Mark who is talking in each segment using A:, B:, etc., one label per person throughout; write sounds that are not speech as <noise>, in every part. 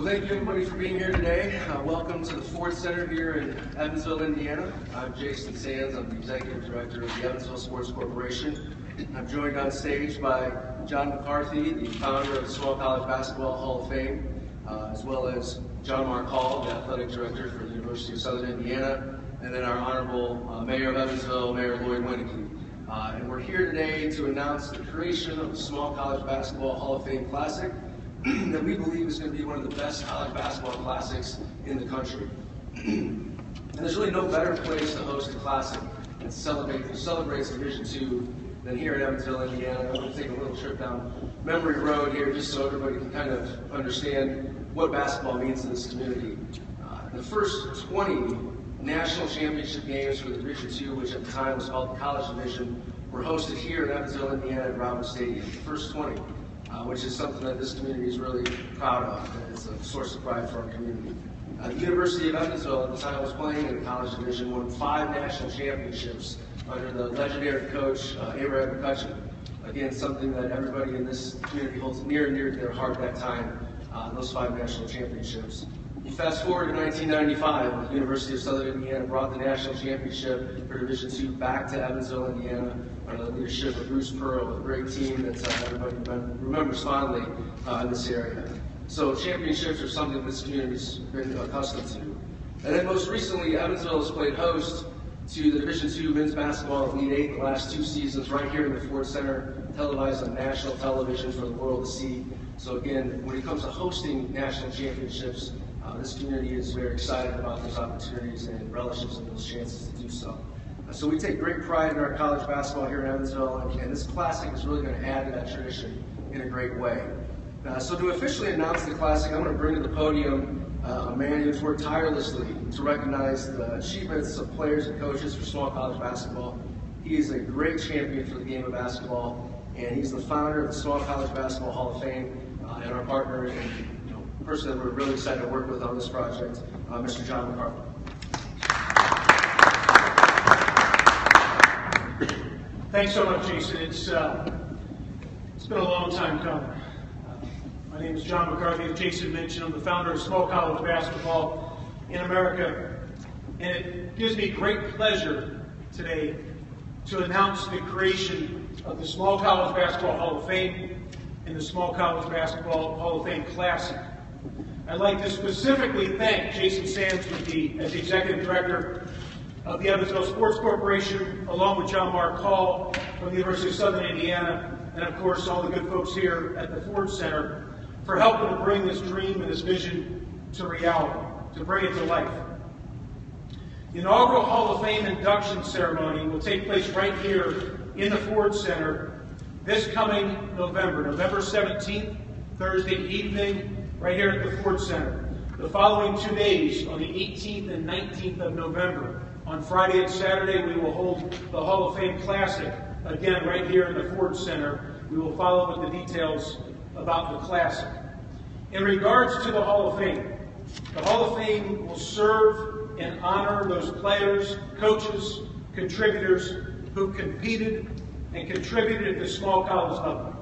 A: Well, thank you everybody for being here today. Uh, welcome to the Ford Center here in Evansville, Indiana. I'm Jason Sands. I'm the Executive Director of the Evansville Sports Corporation. I'm joined on stage by John McCarthy, the founder of the Small College Basketball Hall of Fame, uh, as well as Jon Mark Hall, the Athletic Director for the University of Southern Indiana, and then our Honorable uh, Mayor of Evansville, Mayor Lloyd Winnecke. Uh, and we're here today to announce the creation of the Small College Basketball Hall of Fame Classic <clears throat> that we believe is going to be one of the best college basketball classics in the country. <clears throat> and there's really no better place to host a classic and celebrate, celebrates Division II than here in Evansville, Indiana. I'm going to take a little trip down memory road here just so everybody can kind of understand what basketball means to this community. Uh, the first 20 national championship games for the Division II, which at the time was called the College Division, were hosted here in Evansville, Indiana at Roberts Stadium. The first 20 uh, which is something that this community is really proud of. And it's a source of pride for our community. Uh, the University of Evansville, at the time I was playing in the college division, won five national championships under the legendary coach uh, Arad McCutchan. Again, something that everybody in this community holds near and dear to their heart at that time, uh, those five national championships. You fast forward to 1995, the University of Southern Indiana brought the national championship for Division II back to Evansville, Indiana, under the leadership of Bruce Pearl, a great team that uh, everybody remembers fondly uh, in this area. So championships are something this community's been accustomed to. And then most recently, Evansville has played host to the Division II men's basketball Elite Eight the last two seasons right here in the Ford Center, televised on national television for the world to see. So again, when it comes to hosting national championships, uh, this community is very excited about those opportunities and relishes in those chances to do so. Uh, so we take great pride in our college basketball here in Evansville, and, and this classic is really going to add to that tradition in a great way. Uh, so to officially announce the classic, I'm going to bring to the podium uh, a man who's worked tirelessly to recognize the achievements of players and coaches for small college basketball. He is a great champion for the game of basketball, and he's the founder of the Small College Basketball Hall of Fame uh, and our partner and person that we're really excited to work with on this project, uh, Mr. John McCarthy.
B: Thanks so much, Jason. It's, uh, it's been a long time coming. Uh, my name is John McCarthy. As Jason mentioned, I'm the founder of Small College Basketball in America. And it gives me great pleasure today to announce the creation of the Small College Basketball Hall of Fame and the Small College Basketball Hall of Fame Classic. I'd like to specifically thank Jason Sands as the Executive Director of the Evansville Sports Corporation, along with Jon Mark Hall from the University of Southern Indiana, and of course all the good folks here at the Ford Center for helping to bring this dream and this vision to reality, to bring it to life. The inaugural Hall of Fame induction ceremony will take place right here in the Ford Center this coming November, November 17th, Thursday evening, right here at the Ford Center. The following two days, on the 18th and 19th of November, on Friday and Saturday, we will hold the Hall of Fame Classic, again, right here in the Ford Center. We will follow with the details about the Classic. In regards to the Hall of Fame, the Hall of Fame will serve and honor those players, coaches, contributors who competed and contributed at the small college level.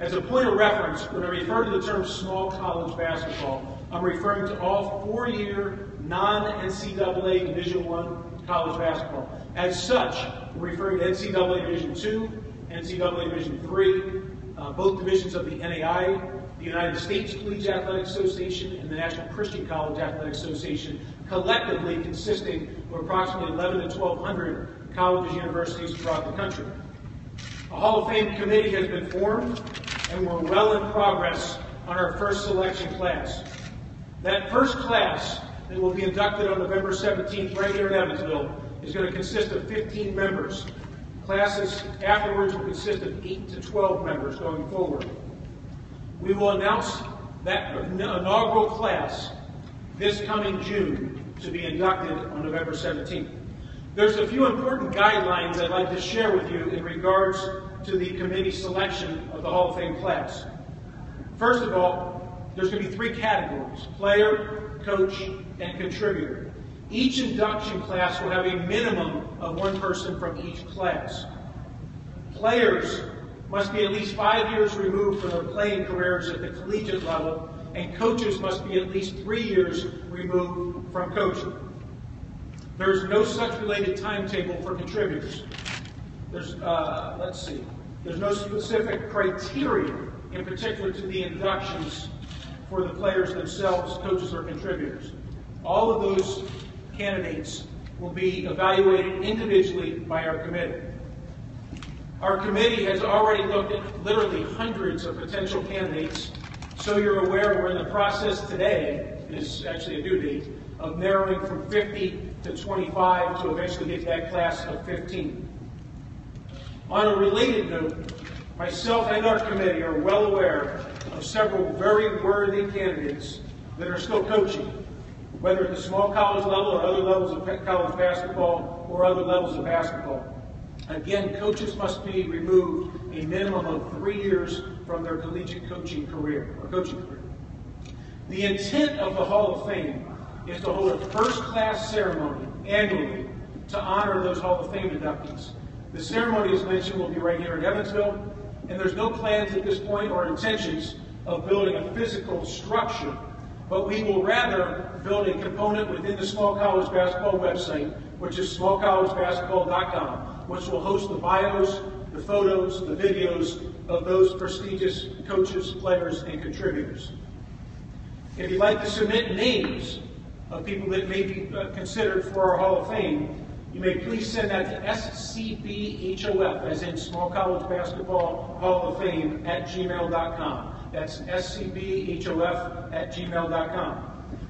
B: As a point of reference, when I refer to the term small college basketball, I'm referring to all four-year non-NCAA Division One college basketball. As such, we're referring to NCAA Division Two, NCAA Division Three, uh, both divisions of the NAIA, the United States Collegiate Athletic Association, and the National Christian College Athletic Association, collectively consisting of approximately 11 to 1,200 colleges and universities throughout the country. A Hall of Fame committee has been formed and we're well in progress on our first selection class. That first class that will be inducted on November 17th right here in Evansville is going to consist of 15 members. Classes afterwards will consist of 8 to 12 members going forward. We will announce that inaugural class this coming June to be inducted on November 17th. There's a few important guidelines I'd like to share with you in regards to the committee selection of the Hall of Fame class. First of all, there's going to be three categories player, coach, and contributor. Each induction class will have a minimum of one person from each class. Players must be at least five years removed from their playing careers at the collegiate level and coaches must be at least three years removed from coaching. There is no such related timetable for contributors. There's, uh, let's see, there's no specific criteria in particular to the inductions for the players themselves, coaches, or contributors. All of those candidates will be evaluated individually by our committee. Our committee has already looked at literally hundreds of potential candidates, so you're aware we're in the process today, is actually a due date, of narrowing from 50 to 25 to eventually get that class of 15. On a related note, myself and our committee are well aware of several very worthy candidates that are still coaching, whether at the small college level or other levels of college basketball or other levels of basketball. Again, coaches must be removed a minimum of three years from their collegiate coaching career or coaching career. The intent of the Hall of Fame is to hold a first-class ceremony annually to honor those Hall of Fame inductees. The ceremony, as mentioned, will be right here in Evansville, and there's no plans at this point or intentions of building a physical structure, but we will rather build a component within the Small College Basketball website, which is smallcollegebasketball.com, which will host the bios, the photos, the videos of those prestigious coaches, players, and contributors. If you'd like to submit names of people that may be uh, considered for our Hall of Fame, you may please send that to scbhof, as in Small College Basketball Hall of Fame, at gmail.com. That's scbhof at gmail.com.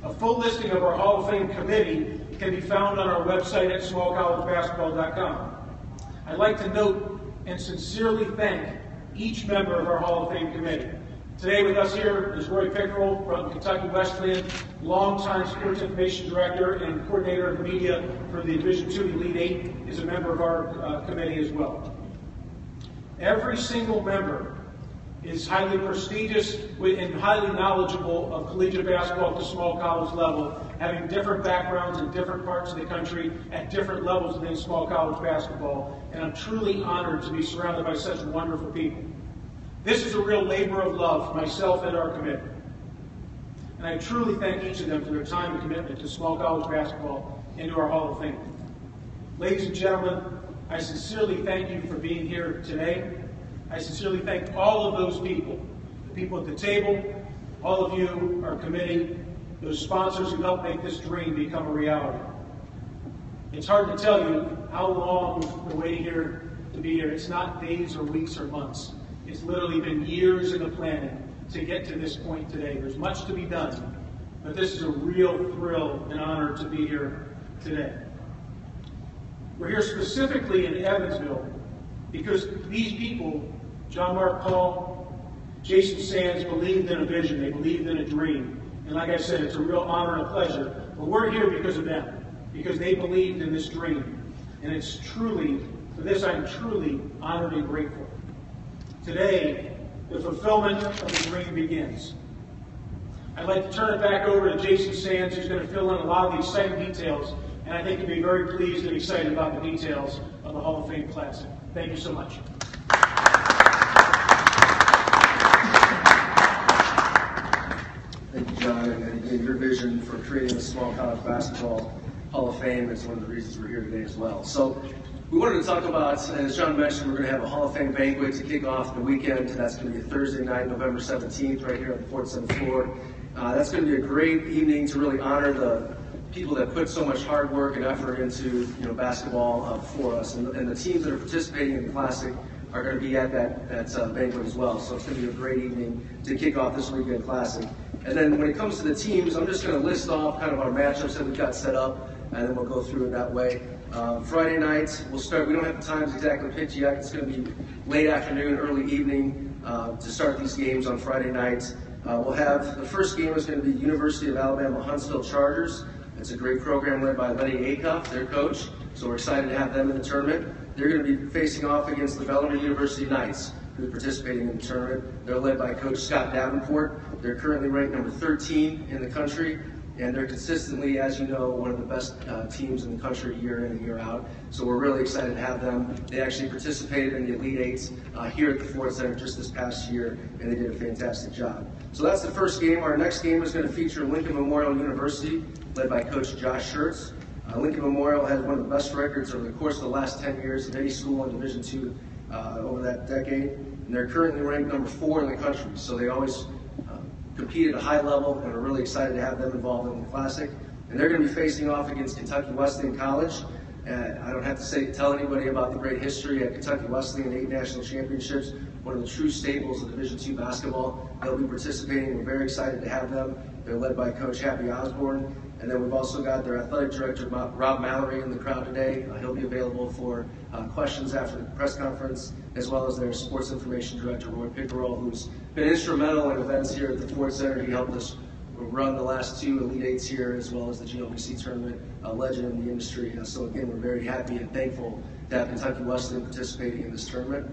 B: A full listing of our Hall of Fame committee can be found on our website at smallcollegebasketball.com. I'd like to note and sincerely thank each member of our Hall of Fame committee. Today with us here is Roy Pickerel from Kentucky Wesleyan, longtime sports information director and coordinator of media for the Division II Elite Eight, is a member of our uh, committee as well. Every single member is highly prestigious and highly knowledgeable of collegiate basketball at the small college level, having different backgrounds in different parts of the country at different levels within small college basketball. And I'm truly honored to be surrounded by such wonderful people. This is a real labor of love, myself and our committee. And I truly thank each of them for their time and commitment to small college basketball and to our Hall of Fame. Ladies and gentlemen, I sincerely thank you for being here today. I sincerely thank all of those people, the people at the table, all of you, our committee, those sponsors who helped make this dream become a reality. It's hard to tell you how long we're waiting here to be here. It's not days or weeks or months. It's literally been years in the planning to get to this point today. There's much to be done, but this is a real thrill and honor to be here today. We're here specifically in Evansville because these people, Jon Mark Hall, Jason Sands, believed in a vision. They believed in a dream. And like I said, it's a real honor and a pleasure. But we're here because of them, because they believed in this dream. And it's truly, for this I'm truly honored and grateful. Today, the fulfillment of the dream begins. I'd like to turn it back over to Jason Sands, who's going to fill in a lot of the exciting details, and I think you'll be very pleased and excited about the details of the Hall of Fame Classic. Thank you so much.
A: Thank you, John. And your vision for creating a small college basketball Hall of Fame is one of the reasons we're here today as well. So we wanted to talk about, as John mentioned, we're going to have a Hall of Fame banquet to kick off the weekend. That's going to be Thursday night, November 17th, right here on the Ford Center floor. Uh, that's going to be a great evening to really honor the people that put so much hard work and effort into you know basketball uh, for us, and, and, the teams that are participating in the Classic are going to be at that that uh, banquet as well. So it's going to be a great evening to kick off this weekend Classic. And then when it comes to the teams, I'm just going to list off kind of our matchups that we've got set up, and then we'll go through it that way. Um, Friday night, we'll start, we don't have the times exactly picked yet. It's going to be late afternoon, early evening uh, to start these games on Friday night. Uh, we'll have, the first game is going to be University of Alabama Huntsville Chargers. It's a great program led by Lennie Acuff, their coach. So we're excited to have them in the tournament. They're going to be facing off against the Bellarmine University Knights, who are participating in the tournament. They're led by Coach Scott Davenport. They're currently ranked number 13 in the country and they're consistently, as you know, one of the best uh, teams in the country year in and year out. So we're really excited to have them. They actually participated in the Elite Eights uh, here at the Ford Center just this past year, and they did a fantastic job. So that's the first game. Our next game is going to feature Lincoln Memorial University, led by Coach Josh Schertz. Uh, Lincoln Memorial has one of the best records over the course of the last 10 years of any school in Division II uh, over that decade, and they're currently ranked number four in the country. So they always compete at a high level, and we're really excited to have them involved in the Classic. And they're going to be facing off against Kentucky Wesleyan College. And I don't have to say tell anybody about the great history at Kentucky Wesleyan, eight national championships, one of the true staples of Division II basketball. They'll be participating. We're very excited to have them. They're led by Coach Happy Osborne. And then we've also got their athletic director, Rob Mallory, in the crowd today. Uh, he'll be available for uh, questions after the press conference, as well as their sports information director, Roy Pickerel, who's been instrumental in events here at the Ford Center. He helped us run the last two Elite Eights here, as well as the GLVC tournament, a legend in the industry. Uh, so again, we're very happy and thankful to have Kentucky Wesleyan participating in this tournament.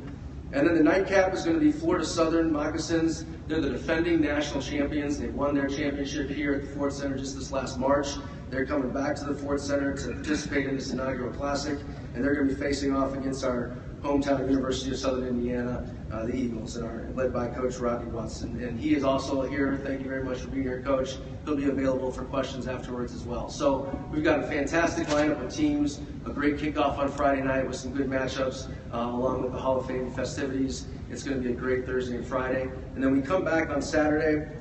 A: And then the nightcap is going to be Florida Southern Moccasins. They're the defending national champions. They won their championship here at the Ford Center just this last March. They're coming back to the Ford Center to participate in this inaugural classic, and they're going to be facing off against our hometown University of Southern Indiana, uh, the Eagles, and are led by Coach Rodney Watson. And he is also here. Thank you very much for being here, Coach. He'll be available for questions afterwards as well. So we've got a fantastic lineup of teams, a great kickoff on Friday night with some good matchups, uh, along with the Hall of Fame festivities. It's going to be a great Thursday and Friday. And then we come back on Saturday,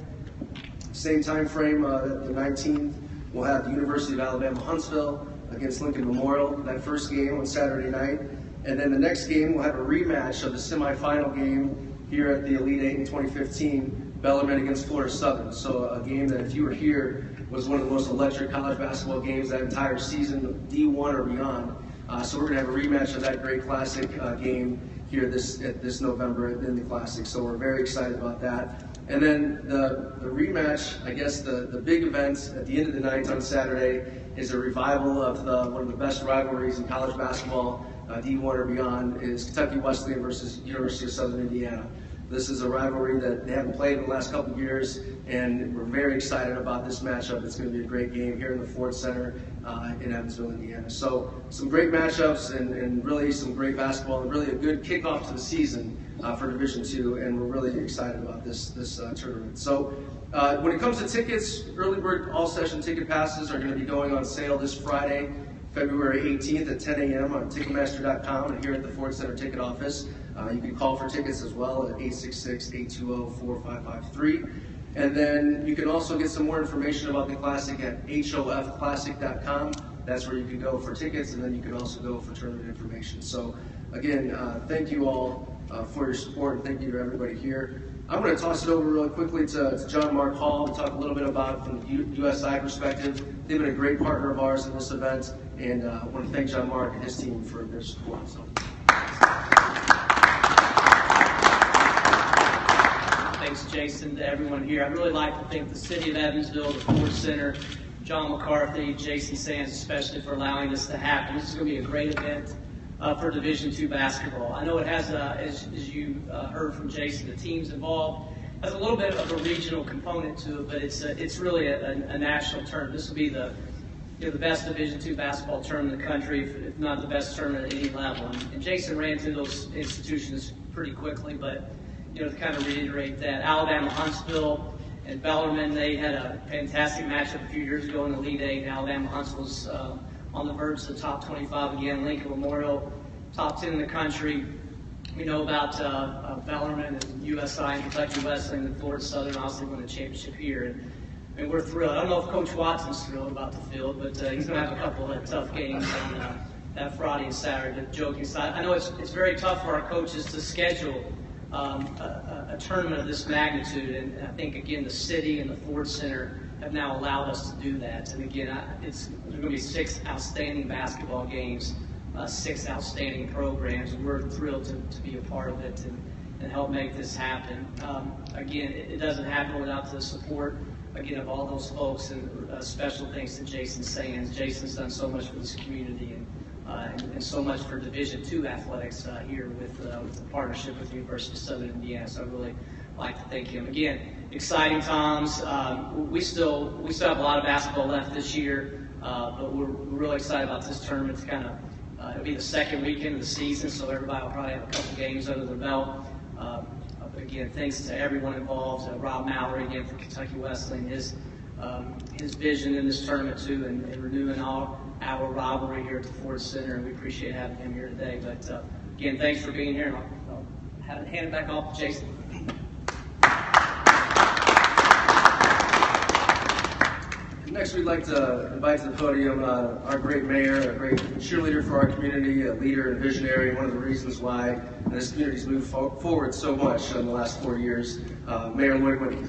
A: same time frame, uh, the 19th. We'll have the University of Alabama Huntsville against Lincoln Memorial, that first game on Saturday night. And then the next game, we'll have a rematch of the semifinal game here at the Elite Eight in 2015, Bellarmine against Florida Southern. So a game that, if you were here, was one of the most electric college basketball games that entire season, D1 or beyond. Uh, so we're going to have a rematch of that great classic uh, game here this this November in the Classic. So we're very excited about that. And then the, the rematch, I guess the, the big event at the end of the night on Saturday is a revival of the, one of the best rivalries in college basketball uh, D1 or beyond, is Kentucky Wesleyan versus University of Southern Indiana. This is a rivalry that they haven't played in the last couple years, and we're very excited about this matchup. It's going to be a great game here in the Ford Center uh, in Evansville, Indiana. So some great matchups and, and really some great basketball and really a good kickoff to the season uh, for Division Two, and we're really excited about this this uh, tournament. So uh, when it comes to tickets, early bird all session ticket passes are going to be going on sale this Friday. February 18th at 10 a.m. on Ticketmaster.com and here at the Ford Center ticket office. Uh, you can call for tickets as well at 866-820-4553. And then you can also get some more information about the Classic at hofclassic.com. That's where you can go for tickets, and then you can also go for tournament information. So again, uh, thank you all uh, for your support, and thank you to everybody here. I'm going to toss it over really quickly to, to Jon Mark Hall to talk a little bit about from the USI perspective. They've been a great partner of ours in this event, and uh, I want to thank Jon Mark and his team for their support. So.
C: Thanks, Jason, to everyone here. I'd really like to thank the City of Evansville, the Ford Center, John McCarthy, Jason Sands, especially for allowing this to happen. This is going to be a great event uh, for Division II basketball. I know it has, as, as, you uh, heard from Jason, the teams involved has a little bit of a regional component to it, but it's a, it's really a, a, national tournament. This will be the know, the best Division II basketball tournament in the country, if not the best tournament at any level. And, and Jason ran through those institutions pretty quickly, but you know to kind of reiterate that, Alabama Huntsville and Bellarmine, they had a fantastic matchup a few years ago in the Elite Eight. Alabama Huntsville's uh, on the verge of the top 25 again. Lincoln Memorial, top 10 in the country. We know about uh, uh, Bellarmine and USI and Kentucky Wesleyan and Florida Southern obviously won the championship here. And, and we're thrilled. I don't know if Coach Watson's thrilled about the field, but uh, he's going to have a couple of tough games on uh, that Friday and Saturday. Joking aside, I know it's, it's very tough for our coaches to schedule um, a, a, tournament of this magnitude. And I think, again, the city and the Ford Center have now allowed us to do that. And again, I, it's going to be six outstanding basketball games, uh, six outstanding programs, and we're thrilled to, to be a part of it and, and help make this happen. Um, again, it, it, doesn't happen without the support again of all those folks, and uh, special thanks to Jason Sands. Jason's done so much for this community and. Uh, and, and, so much for Division II athletics uh, here with, uh, with the partnership with the University of Southern Indiana. So I really like to thank him again. Exciting times. Um, we still we still have a lot of basketball left this year, uh, but we're, we're really excited about this tournament. It's kind of it'll be the second weekend of the season, so everybody will probably have a couple games under their belt. Again, thanks to everyone involved. Uh, Rob Mallory again from Kentucky Wesleyan, his um, his vision in this tournament too, and, and renewing all our rivalry here at the Ford Center. And we appreciate having him here today. But uh, again, thanks for being here. I'll, I'll have it back off to Jason.
A: Next, we'd like to invite to the podium uh, our great mayor, a great cheerleader for our community, a leader and visionary, one of the reasons why this community's moved fo- forward so much in the last four years. Uh, mayor Lloyd Winnecke.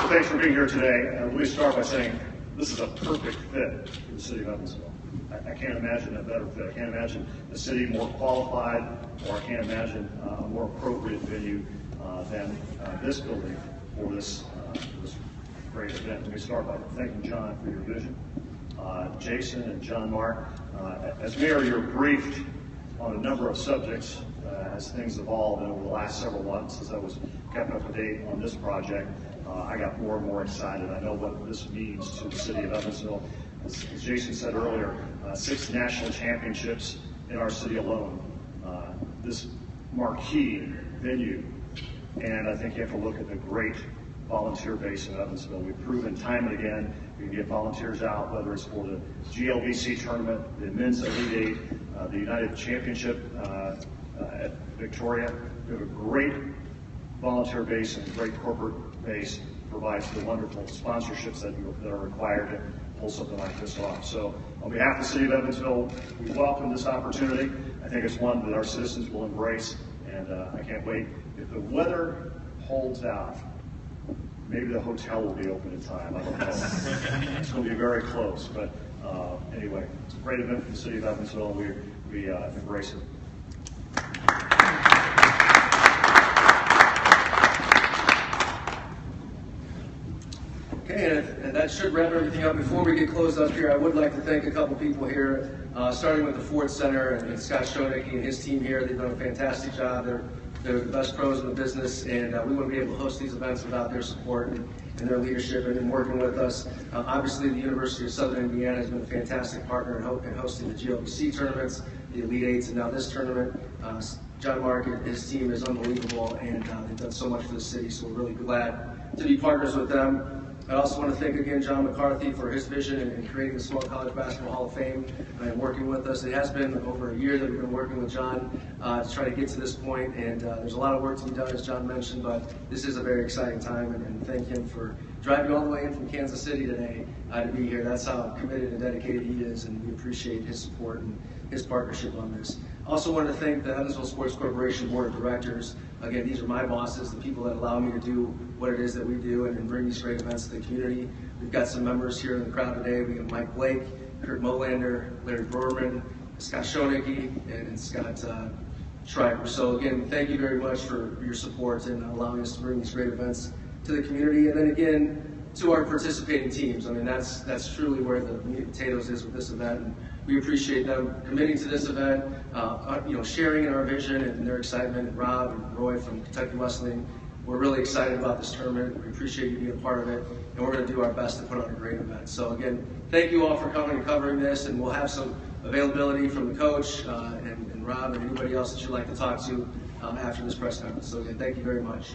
D: So thanks for being here today. Uh, let me start by saying this is a perfect fit for the city of Evansville. I, I can't imagine a better fit. I can't imagine a city more qualified, or I can't imagine uh, a more appropriate venue than uh, this building for this, uh, this great event. Let me start by thanking John for your vision. Uh, Jason and Jon Mark, uh, as mayor, you're briefed on a number of subjects uh, as things evolved over the last several months as I was kept up to date on this project. Uh, I got more and more excited. I know what this means to the city of Evansville. As, as Jason said earlier, uh, six national championships in our city alone. Uh, this marquee venue, and I think you have to look at the great volunteer base in Evansville. We've proven time and again we can get volunteers out, whether it's for the GLVC tournament, the men's Elite Eight, uh, the United Championship uh, uh, at Victoria. We have a great volunteer base and a great corporate base provides the wonderful sponsorships that, that are required to pull something like this off. So on behalf of the city of Evansville, we welcome this opportunity. I think it's one that our citizens will embrace, and uh, I can't wait. If the weather holds out, maybe the hotel will be open in time. I don't know. <laughs> it's going to be very close, but uh, anyway, it's a great event for the city of Evansville. We we uh, embrace it.
A: Okay, and, and that should wrap everything up. Before we get closed up here, I would like to thank a couple people here, uh, starting with the Ford Center and, and Scott Schoenicke and his team here. They've done a fantastic job. They're, they're the best pros in the business, and uh, we wouldn't be able to host these events without their support and, and their leadership and in working with us. Uh, obviously, the University of Southern Indiana has been a fantastic partner in, in hosting the GLVC tournaments, the Elite Eights, and now this tournament. Uh, Jon Mark and his team is unbelievable, and uh, they've done so much for the city, so we're really glad to be partners with them. I also want to thank again John McCarthy for his vision in, in creating the Small College Basketball Hall of Fame and working with us. It has been over a year that we've been working with John uh, to try to get to this point, and uh, there's a lot of work to be done, as John mentioned, but this is a very exciting time, and, and thank him for driving all the way in from Kansas City today uh, to be here. That's how committed and dedicated he is, and we appreciate his support and his partnership on this. Also wanted to thank the Evansville Sports Corporation Board of Directors. Again, these are my bosses, the people that allow me to do what it is that we do and, and bring these great events to the community. We've got some members here in the crowd today. We have Mike Blake, Kurt Molander, Larry Berman, Scott Schoenicke, and, and Scott uh, Schreiber. So again, thank you very much for your support and allowing us to bring these great events to the community. And then again, to our participating teams. I mean, that's that's truly where the meat and potatoes is with this event. And we appreciate them committing to this event, uh, you know, sharing in our vision and their excitement. And Rob and Roy from Kentucky Wesleyan, we're really excited about this tournament. We appreciate you being a part of it, and we're going to do our best to put on a great event. So again, thank you all for coming and covering this, and we'll have some availability from the coach uh, and, and Rob and anybody else that you'd like to talk to um, after this press conference. So again, thank you very much.